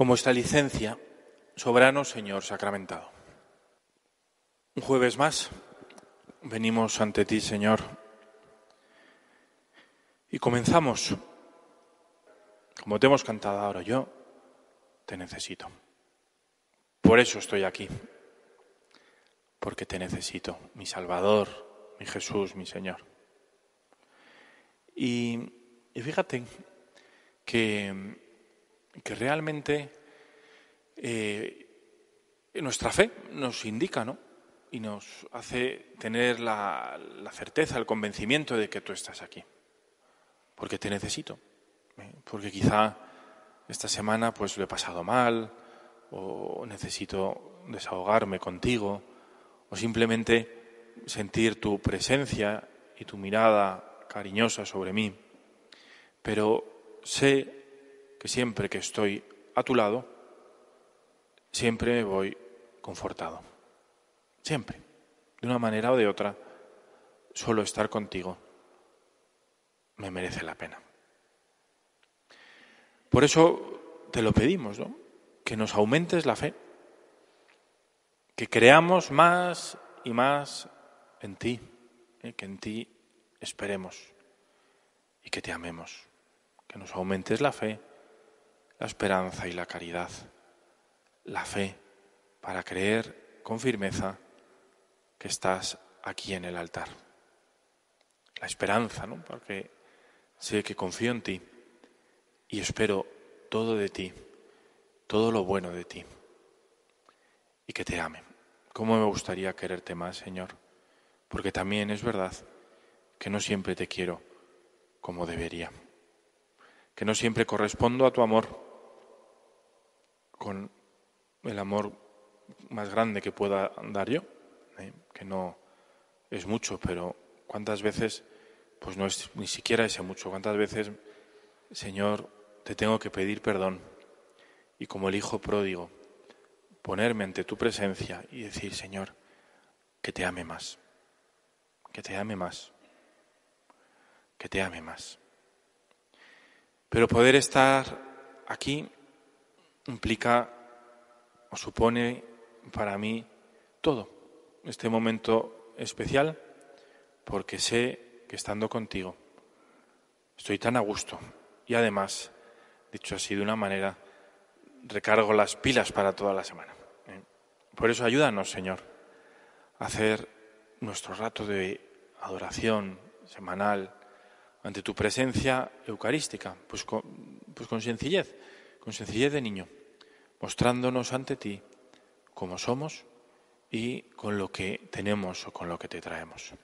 con vuestra licencia, soberano Señor sacramentado. Un jueves más venimos ante ti, Señor, y comenzamos, como te hemos cantado ahora, yo te necesito. Por eso estoy aquí, porque te necesito, mi Salvador, mi Jesús, mi Señor. Y, y fíjate que que realmente eh, nuestra fe nos indica, ¿no? Y nos hace tener la, certeza, el convencimiento de que tú estás aquí. Porque te necesito. ¿eh? Porque quizá esta semana pues lo he pasado mal, o necesito desahogarme contigo, o simplemente sentir tu presencia y tu mirada cariñosa sobre mí. Pero sé que siempre que estoy a tu lado, siempre me voy confortado. Siempre. De una manera o de otra, solo estar contigo me merece la pena. Por eso te lo pedimos, ¿no? Que nos aumentes la fe, que creamos más y más en ti, ¿eh? que en ti esperemos y que te amemos, que nos aumentes la fe la esperanza y la caridad, la fe para creer con firmeza que estás aquí en el altar. La esperanza, ¿no? Porque sé que confío en ti y espero todo de ti, todo lo bueno de ti y que te ame. ¿Cómo me gustaría quererte más, Señor? Porque también es verdad que no siempre te quiero como debería, que no siempre correspondo a tu amor con el amor más grande que pueda dar yo, ¿eh? que no es mucho, pero cuántas veces, pues no es ni siquiera ese mucho, cuántas veces, Señor, te tengo que pedir perdón y como el Hijo pródigo, ponerme ante tu presencia y decir, Señor, que te ame más, que te ame más, que te ame más. Pero poder estar aquí implica o supone para mí todo, este momento especial, porque sé que estando contigo estoy tan a gusto y además, dicho así de una manera, recargo las pilas para toda la semana. ¿eh? Por eso ayúdanos, Señor, a hacer nuestro rato de adoración semanal ante tu presencia eucarística, pues con, pues con sencillez, con sencillez de niño mostrándonos ante ti como somos y con lo que tenemos o con lo que te traemos.